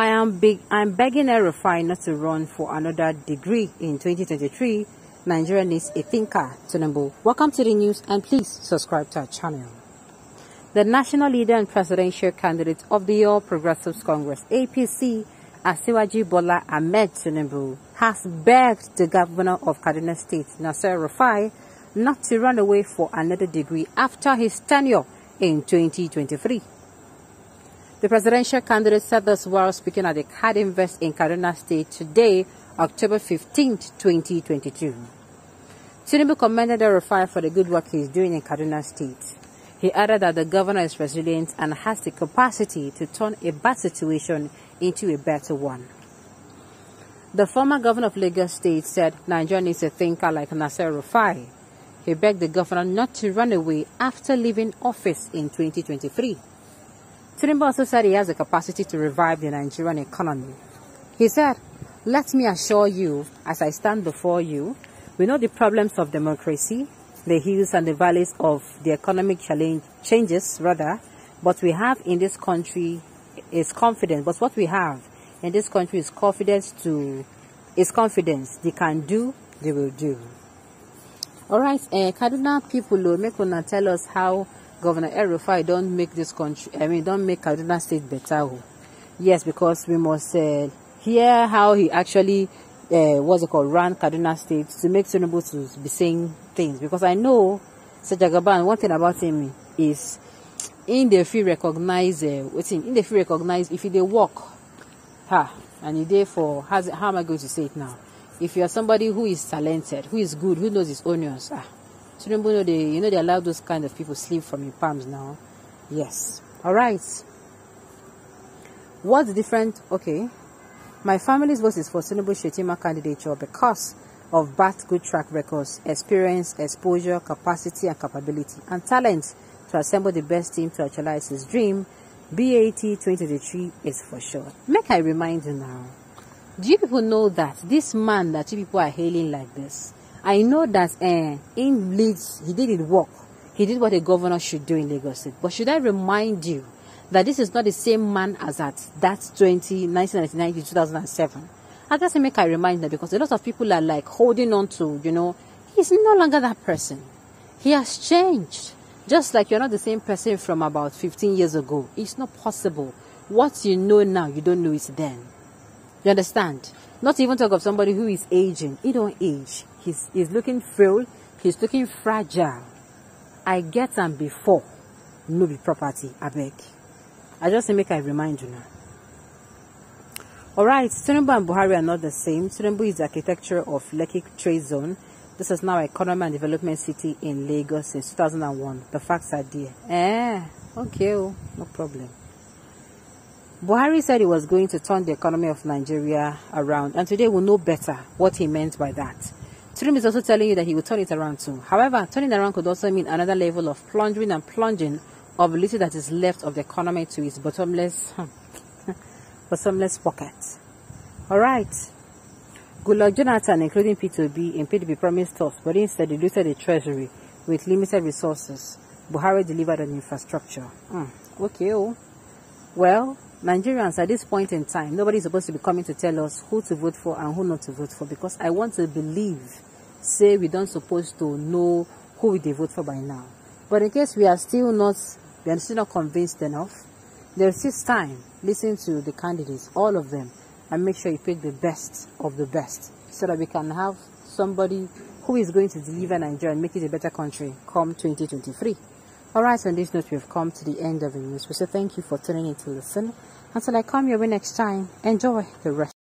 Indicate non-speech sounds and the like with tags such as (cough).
I am big. I'm begging El-Rufai not to run for another degree in 2023. Nigeria needs a thinker. Tinubu. Welcome to the news and please subscribe to our channel. The national leader and presidential candidate of the All Progressives Congress (APC), Asiwaju Bola Ahmed Tinubu, has begged the governor of Kaduna State, Nasir Rufai, not to run away for another degree after his tenure in 2023. The presidential candidate said this while speaking at the KadInvest in Kaduna State today, October 15, 2022. Tinubu commended the for the good work he is doing in Kaduna State. He added that the governor is resilient and has the capacity to turn a bad situation into a better one. The former governor of Lagos State said Nigeria needs a thinker like Nasir Rufai. He begged the governor not to run away after leaving office in 2023. Tinubu also said he has the capacity to revive the Nigerian economy. He said, Let me assure you, as I stand before you, we know the problems of democracy, the hills and the valleys of the economic challenge changes, rather, but we have in this country is confidence. But what we have in this country is confidence to is confidence. They can do, they will do. All right, uh, Kaduna people, make una tell us how Governor El-Rufai don't make this country, I mean, don't make Kaduna State better. Oh. Yes, because we must uh, hear how he actually, uh, what's it called, ran Kaduna State to make Tinubu to be saying things. Because I know Sajagaban, one thing about him is in the feel recognize, uh, what's in, in the feel recognize if they walk, ha, and you therefore, how am I going to say it now? If you are somebody who is talented, who is good, who knows his onions, ah, They you know they allow those kind of people sleep from your palms now. Yes. Alright. What's different? Okay. My family's vote is for Tinubu Shettima candidature because of bad good track records, experience, exposure, capacity and capability, and talent to assemble the best team to actualize his dream. BAT 2023 is for sure. Make I remind you now. Do you people know that this man that you people are hailing like this I know that uh, in Leeds, he did his work. He did what a governor should do in Lagos. But should I remind you that this is not the same man as at that 20, 1999 to 2007? I just make I remind that because a lot of people are like holding on to, you know, he's no longer that person. He has changed. Just like you're not the same person from about 15 years ago. It's not possible. What you know now, you don't know it then. You understand? Not even talk of somebody who is aging. He don't age. He's, he's looking frail. He's looking fragile. I get him before. No be property. I beg. I just make I remind you now. Alright, Tinubu and Buhari are not the same. Tinubu is the architecture of Lekki Trade Zone. This is now Economy and Development City in Lagos since 2001. The facts are there. Eh, okay, oh, no problem. Buhari said he was going to turn the economy of Nigeria around, and today we'll know better what he meant by that. Trim is also telling you that he will turn it around too. However, turning around could also mean another level of plunging and plunging of little that is left of the economy to its bottomless, (laughs) bottomless pocket. All right. Goodluck, Jonathan, including P2B, in PDP promised tough, but instead diluted the treasury with limited resources. Buhari delivered on infrastructure. Mm, okay, oh. Well, Nigerians, at this point in time, nobody is supposed to be coming to tell us who to vote for and who not to vote for because I want to believe, say we don't supposed to know who we vote for by now. But in case we are still not, we are still not convinced enough, there is still time. Listen to the candidates, all of them, and make sure you pick the best of the best so that we can have somebody who is going to deliver Nigeria and make it a better country come 2023. Alright, on this note, we have come to the end of the news. We say thank you for tuning in to listen. Until I come your way next time, enjoy the rest.